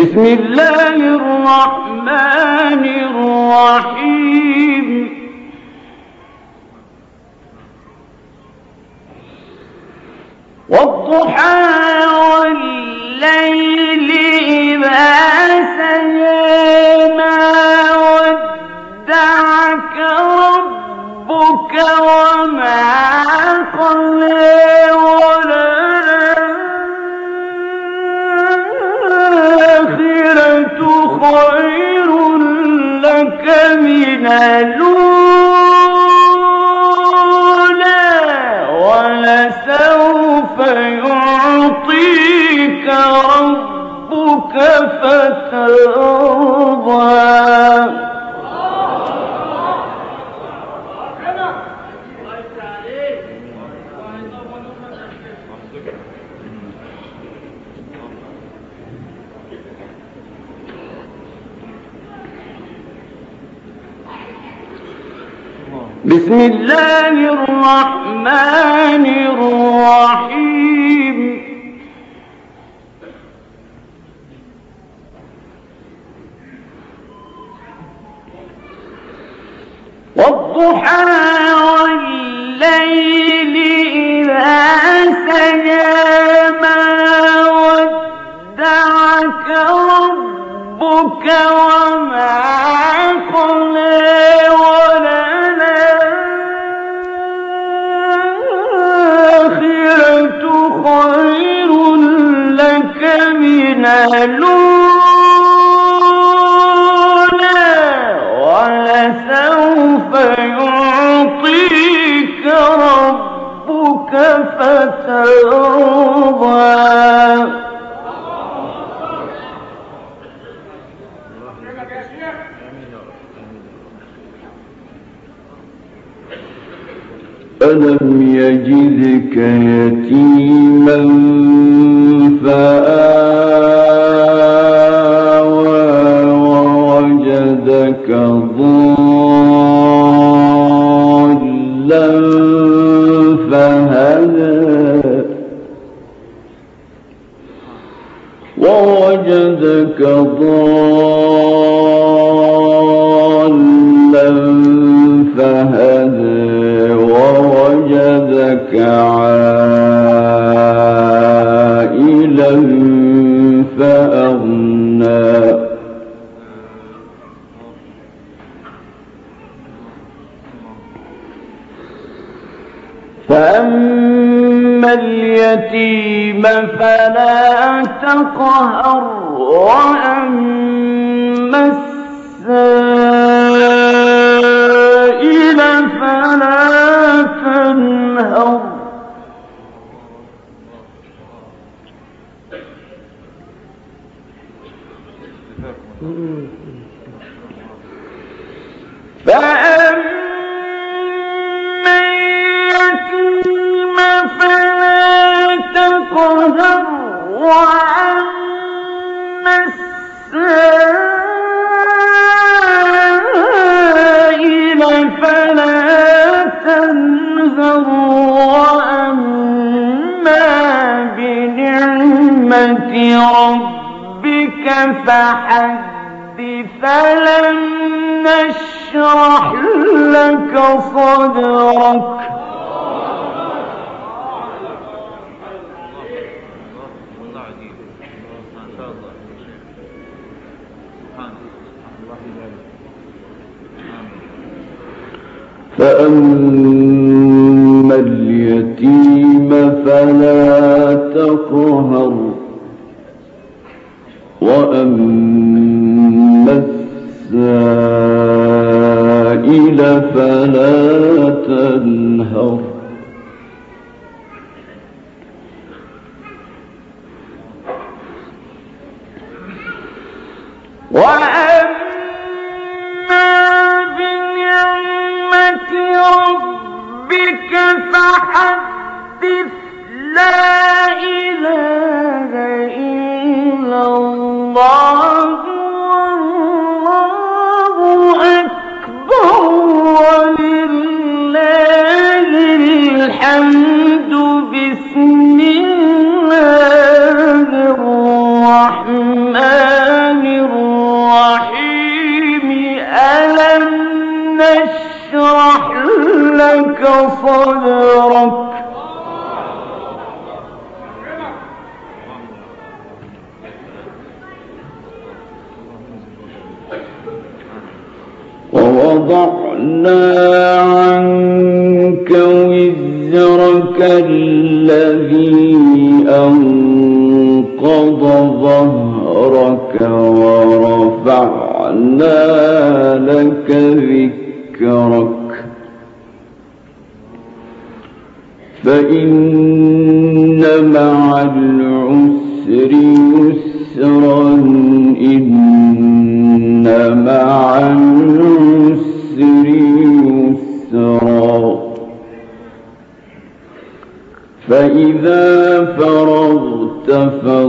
بسم الله الرحمن الرحيم. والضحى والليل إذا سجى ما ودعك ربك وما قلى الأولى ولسوف يعطيك ربك فترضى بسم الله الرحمن الرحيم. والضحى والليل إذا سجى ما ودعك ربك وما قلى ألم يجدك يتيما فآوى ووجدك ضالا فهدى. ووجدك عائلا فأما اليتيم فلا تقهر وأما السائل فلا تنهر فأما اليتيم فلا تقهر وأما السائل فلا تنهر وأما بنعمة ربك فحدث فلم نشرح لك صدرك فأما اليتيم فلا تقهر وأما السائل فلا تنهر. وأما الله. ووضعنا عنك وزرك الذي أنقض ظهرك ورفعنا لك ذكرك. فإن مع العسر يسرا إن مع فإذا فرغت فانصب